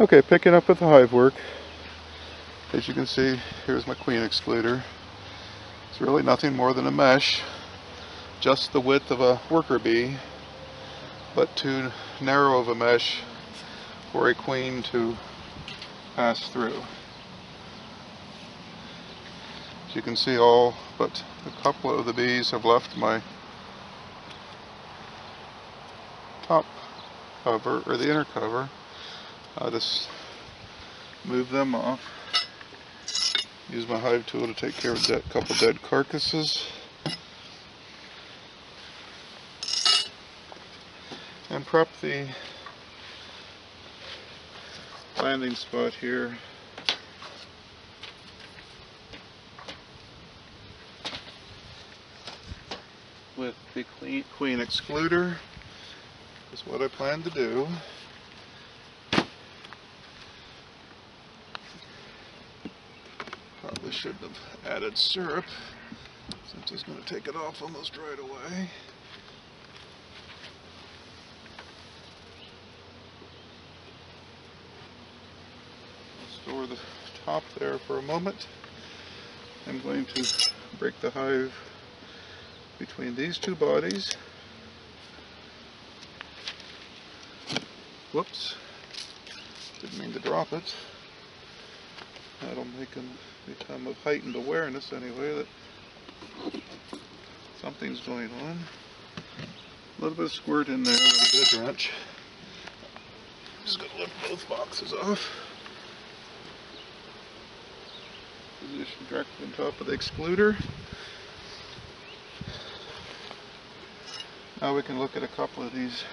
Okay, picking up with the hive work. As you can see, here's my queen excluder. It's really nothing more than a mesh, just the width of a worker bee, but too narrow of a mesh for a queen to pass through. As you can see, all but a couple of the bees have left my top cover, or the inner cover. I'll just move them off. Use my hive tool to take care of a couple dead carcasses. And prep the landing spot here. With the queen excluder is what I plan to do. Probably shouldn't have added syrup since it's going to take it off almost right away. Store the top there for a moment. I'm going to break the hive between these two bodies. Whoops. Didn't mean to drop it. That'll make them become of heightened awareness anyway that something's going on. A little bit of squirt in there, with a of drench. Just gonna lift both boxes off. Position directly on top of the excluder. Now we can look at a couple of these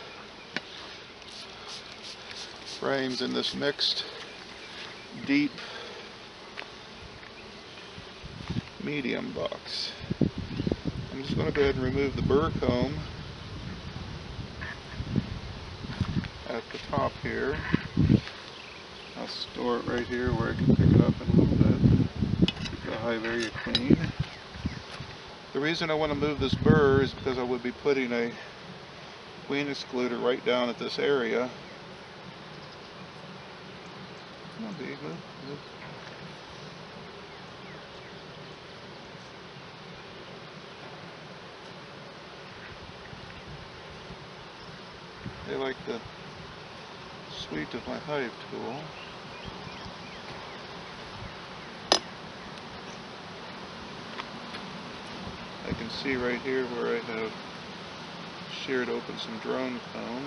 frames in this mixed deep medium box. I'm just going to go ahead and remove the burr comb at the top here. I'll store it right here where I can pick it up in a little bit. Keep the hive area clean. The reason I want to move this burr is because I would be putting a queen excluder right down at this area Come on, bee, Like the sweet of my hive tool. I can see right here where I have sheared open some drone comb.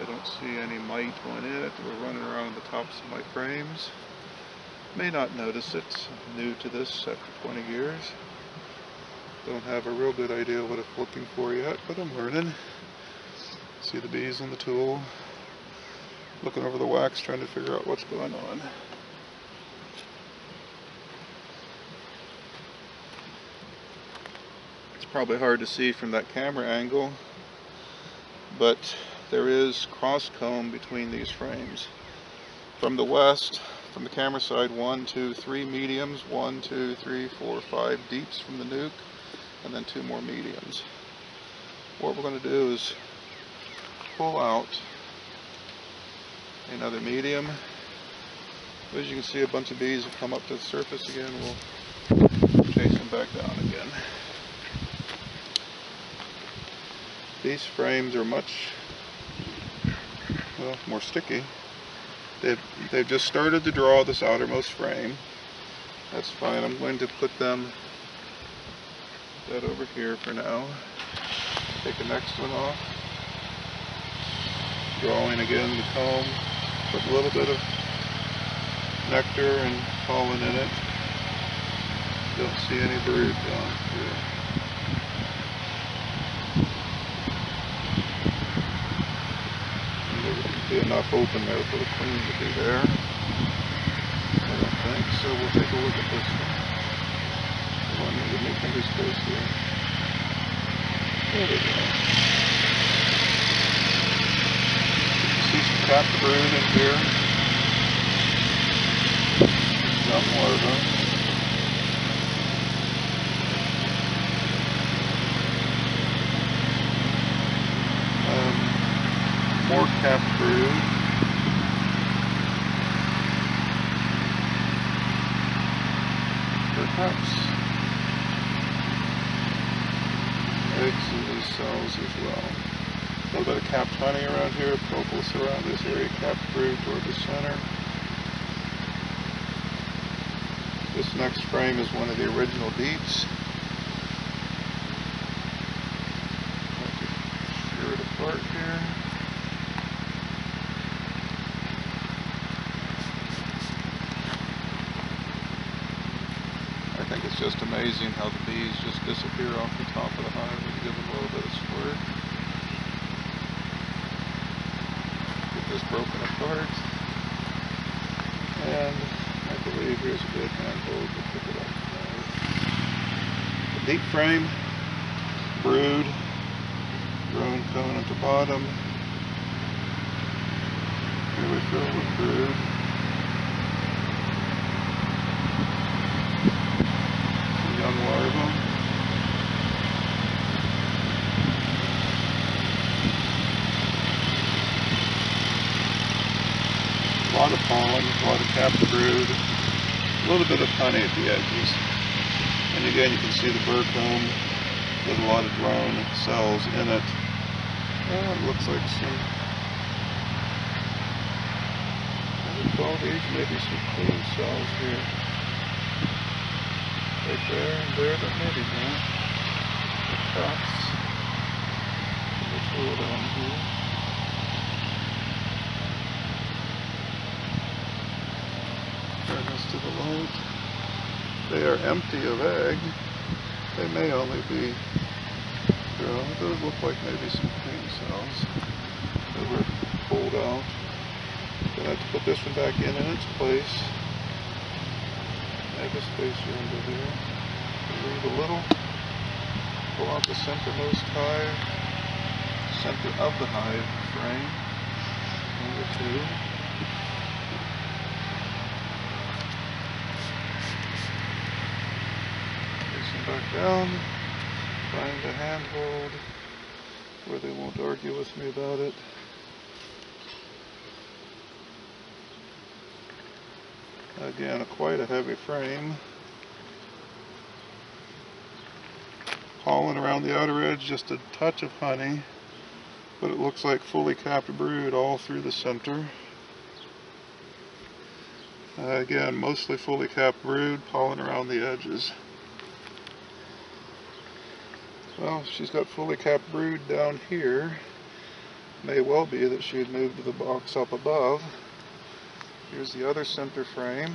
I don't see any mite on it or running around the tops of my frames. May not notice it. I'm new to this after 20 years. Don't have a real good idea what I'm looking for yet, but I'm learning. See the bees on the tool. Looking over the wax, trying to figure out what's going on. It's probably hard to see from that camera angle, but there is cross comb between these frames. From the west, from the camera side, one, two, three mediums, one, two, three, four, five deeps from the nuc, and then two more mediums. What we're going to do is pull out another medium. As you can see, a bunch of bees have come up to the surface again. We'll chase them back down again. These frames are much well, more sticky. They've, they've just started to draw this outermost frame. That's fine. I'm going to put them that over here for now. Take the next one off. Drawing again the comb. Put a little bit of nectar and pollen in it. Don't see any brood going through. be enough open there for the queen to be there. I don't think, so we'll take a look at this one. Come on, give me finger space here. There we go. got the brood in here. Somewhere though. Um, more cap brood. perhaps eggs in these cells as well. A little bit of capped honey around here, propolis around this area, capped brood toward the center. This next frame is one of the original deeps. Shear it apart here. I think it's just amazing how the bees just disappear off the top of the hive when you give them a little bit of squirt. This broken apart. And I believe here's a good handhold to pick it up. Deep frame, brood, drone comb at the bottom. Here we fill with brood. Young larvae. A pollen, a lot of capped brood, a little bit of honey at the edges. And again, you can see the burr comb with a lot of drone cells in it. And it looks like some, call maybe some queen cells here. Right there and there, but maybe not. The cups. Let's hold on here. This to the light. They are empty of egg. They may only be, well, those look like maybe some queen cells that were pulled out. Gonna have to put this one back in in its place. Make a spacer under there. Leave a little. Pull out the centermost hive. Center of the hive frame. Number two. Place them back down. Find a handhold where they won't argue with me about it. Again, quite a heavy frame. Pollen around the outer edge, just a touch of honey, but it looks like fully capped brood all through the center. Uh, again, mostly fully capped brood, pollen around the edges. Well, she's got fully capped brood down here. May well be that she had moved to the box up above. Here's the other center frame.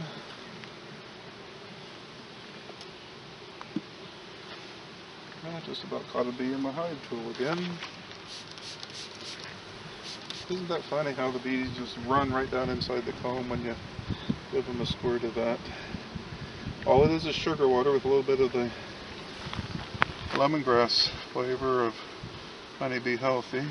I just about caught a bee in my hive tool again. Isn't that funny how the bees just run right down inside the comb when you give them a squirt of that? All it is is sugar water with a little bit of the lemongrass flavor of Honey-B-Healthy.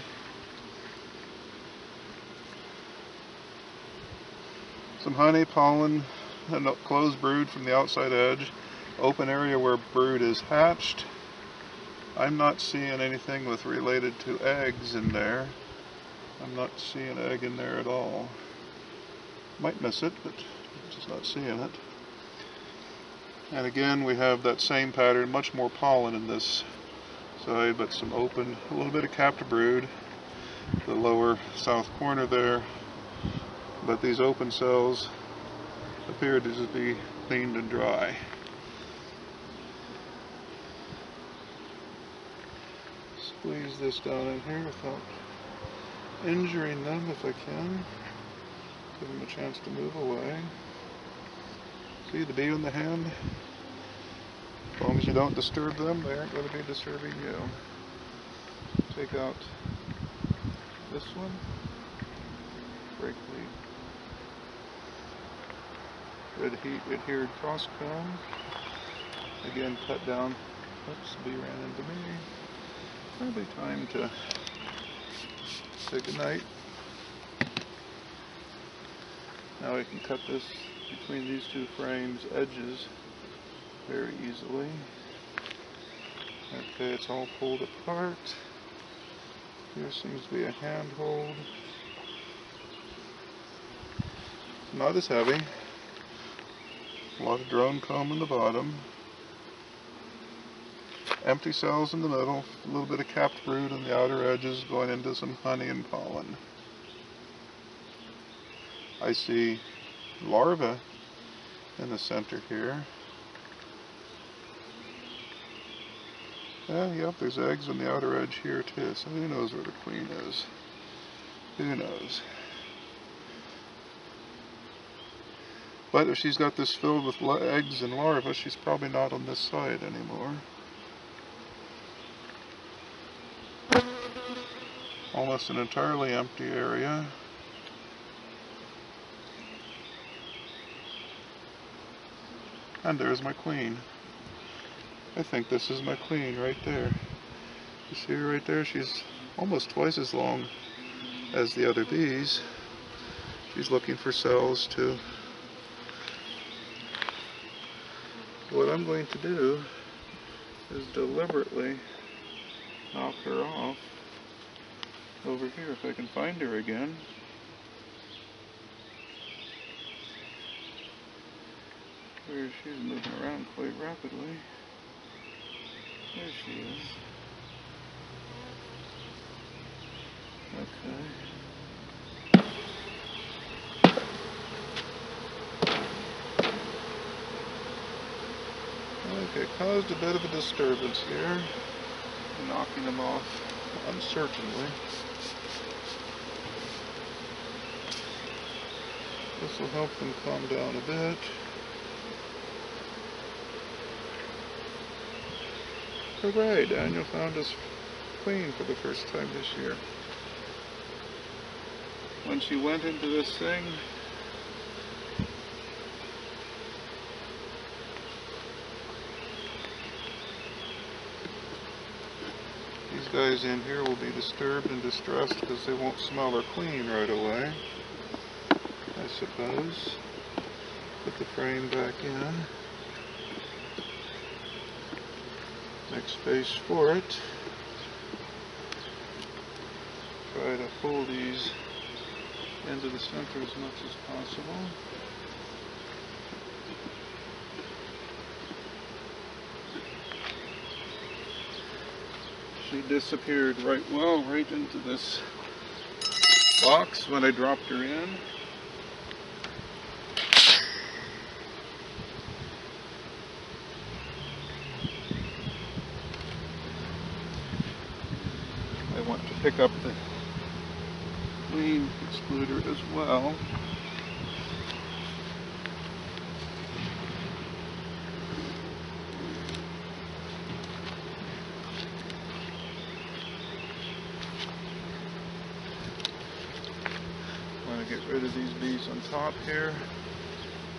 Some honey, pollen, and closed brood from the outside edge. Open area where brood is hatched. I'm not seeing anything with related to eggs in there. I'm not seeing egg in there at all. Might miss it, but just not seeing it. And again, we have that same pattern, much more pollen in this side, but some open, a little bit of capped brood, the lower south corner there. But these open cells appear to just be cleaned and dry. Squeeze this down in here without injuring them if I can. Give them a chance to move away. See the bee in the hand? As long as you don't disturb them, they aren't going to be disturbing you. Take out this one. Break the red heat adhered cross comb. Again, cut down. Oops, bee ran into me. Probably time to say goodnight. Now we can cut this between these two frames edges very easily. Okay, it's all pulled apart. Here seems to be a handhold. Not as heavy. A lot of drone comb in the bottom. empty cells in the middle, a little bit of capped brood on the outer edges going into some honey and pollen. I see larvae in the center here. Yeah, yep, there's eggs on the outer edge here too, so who knows where the queen is. Who knows? But if she's got this filled with eggs and larvae, she's probably not on this side anymore. Almost an entirely empty area. And there's my queen. I think this is my queen right there. You see her right there? She's almost twice as long as the other bees. She's looking for cells too. What I'm going to do is deliberately knock her off over here if I can find her again. She's moving around quite rapidly. There she is. Okay. Okay, caused a bit of a disturbance here. Knocking them off uncertainly. This will help them calm down a bit. Hooray, Daniel found his queen for the first time this year. When she went into this thing, these guys in here will be disturbed and distressed because they won't smell their queen right away, I suppose. Put the frame back in. Make space for it. Try to pull these into the center as much as possible. She disappeared right well right into this box when I dropped her in. Pick up the queen excluder as well. I'm going to get rid of these bees on top here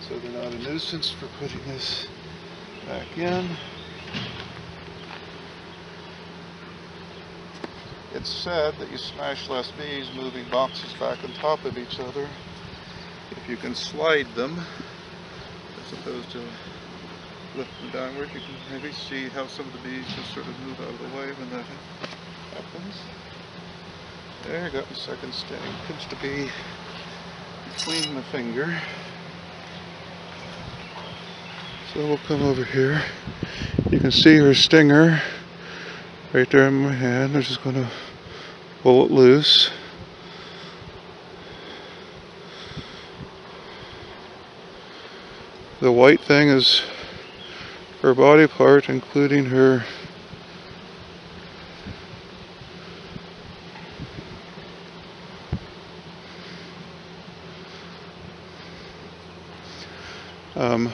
so they're not a nuisance for putting this back in. It's said that you smash less bees moving boxes back on top of each other if you can slide them as opposed to lift them downward. You can maybe see how some of the bees just sort of move out of the way when that happens. There, I got my second sting. Pinched a bee between my finger. So we'll come over here. You can see her stinger right there in my hand. I'm just going to pull it loose. The white thing is her body part, including her um,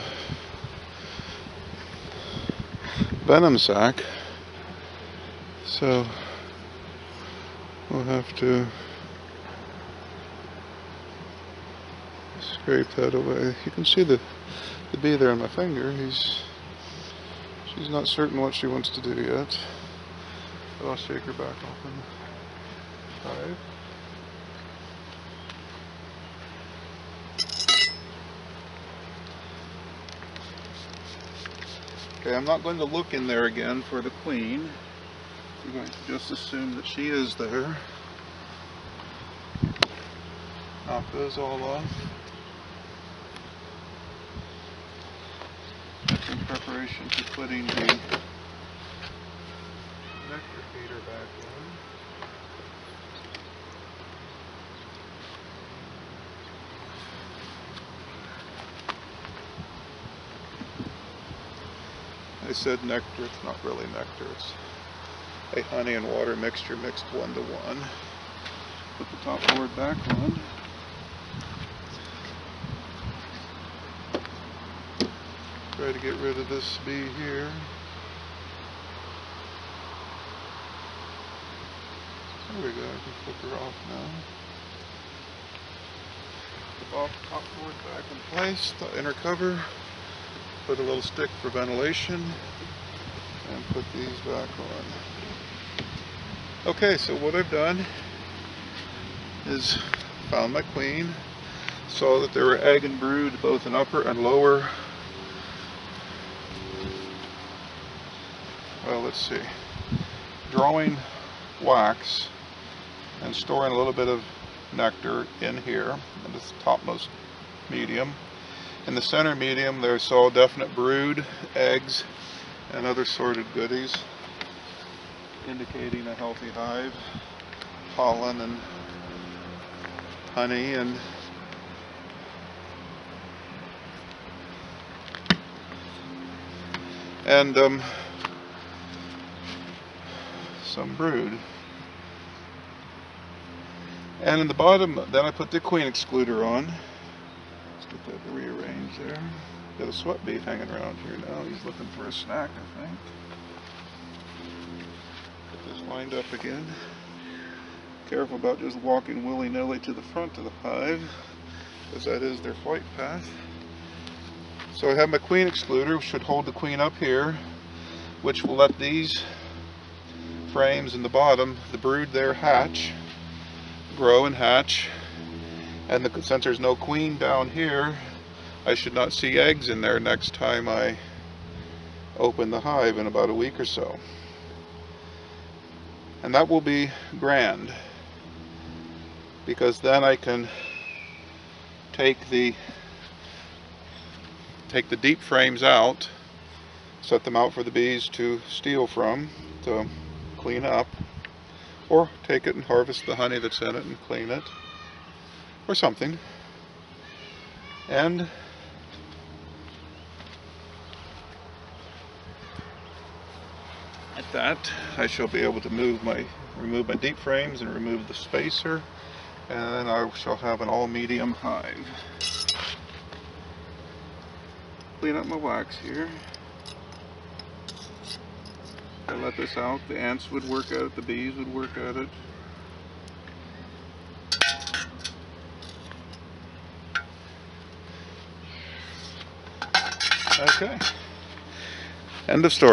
venom sac. So we'll have to scrape that away. You can see the, the bee there on my finger. He's She's not certain what she wants to do yet. But I'll shake her back open. Five. Okay, I'm not going to look in there again for the queen. We're going to just assume that she is there. Knock those all off. That's in preparation for putting the nectar feeder back on. I said nectar, it's not really nectar, it's a honey and water mixture mixed one to one. Put the top board back on. Try to get rid of this bee here. There we go, I can flip her off now. Flip off the top board back in place, the inner cover. Put a little stick for ventilation and put these back on. Okay, so what I've done is found my queen, saw that there were egg and brood both in upper and lower. Well let's see. Drawing wax and storing a little bit of nectar in here in this topmost medium. In the center medium there's saw definite brood eggs and other sorted goodies indicating a healthy hive pollen and honey and and um, some brood. And in the bottom, then I put the queen excluder on. Let's get that rearranged there. Got a sweat bead hanging around here now. He's looking for a snack, I think. Lined up again. Careful about just walking willy-nilly to the front of the hive, because that is their flight path. So I have my queen excluder, which should hold the queen up here, which will let these frames in the bottom, the brood there hatch, grow and hatch, and the, since there's no queen down here, I should not see eggs in there next time I open the hive in about a week or so. And that will be grand because then I can take the take the deep frames out, set them out for the bees to steal from, to clean up, or take it and harvest the honey that's in it and clean it, or something. And at that, I shall be able to move my, remove my deep frames and remove the spacer, and then I shall have an all medium hive. Clean up my wax here. I let this out, the ants would work at it, the bees would work at it. Okay. End of story.